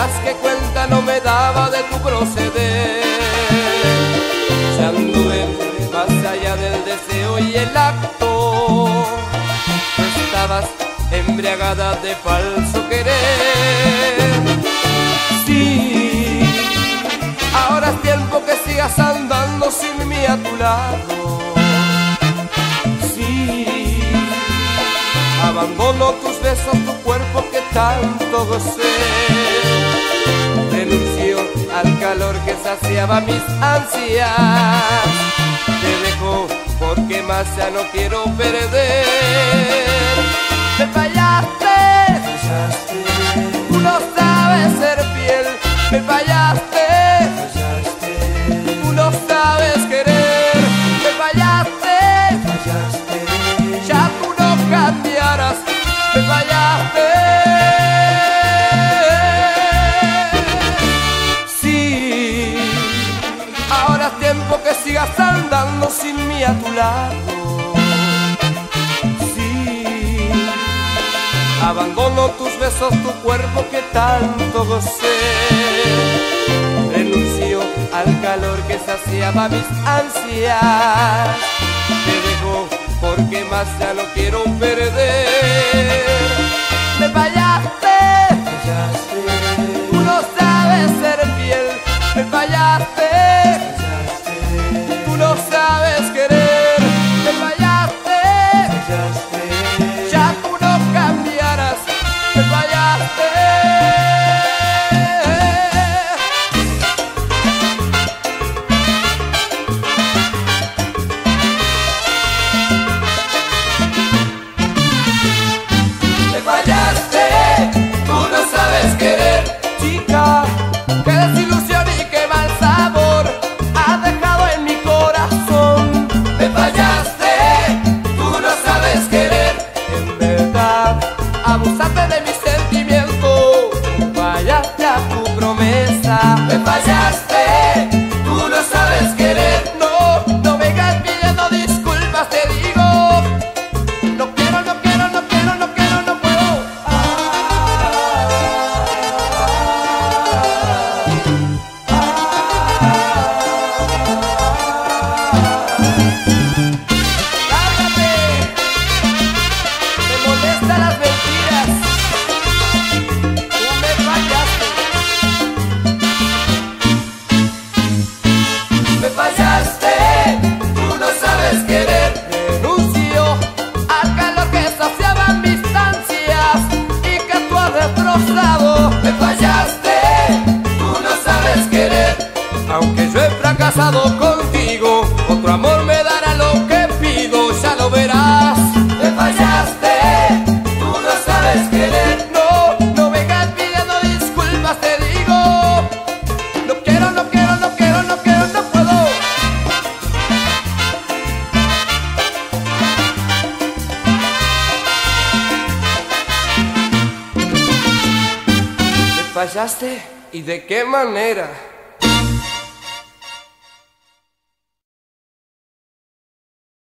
las que cuenta no me daba de tu proceder. Ya anduve más allá del deseo y el acto, estabas embriagada de falso querer. Sí, ahora es tiempo que sigas andando sin mí a tu lado. Sí, abandono tus besos, tu cuerpo que tanto goce. Calor que saciaba mis ansias. Te dejo porque más ya no quiero perder. Me fallaste, tú no sabes ser fiel. Me fallaste, sigas andando sin mí a tu lado. Sí, abandono tus besos, tu cuerpo que tanto gocé. Renuncio al calor que saciaba mis ansias. Te dejo porque más ya no quiero perder. De mi sentimiento. Fallaste a tu promesa. Me fallaste, fracasado contigo, otro amor me dará lo que pido, ya lo verás. Me fallaste, tú no sabes querer. No, no vengas pidiendo disculpas, te digo. No quiero, no quiero, no quiero, no quiero, no puedo. ¿Me fallaste? ¿Y de qué manera?